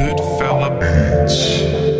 Good fella Beats.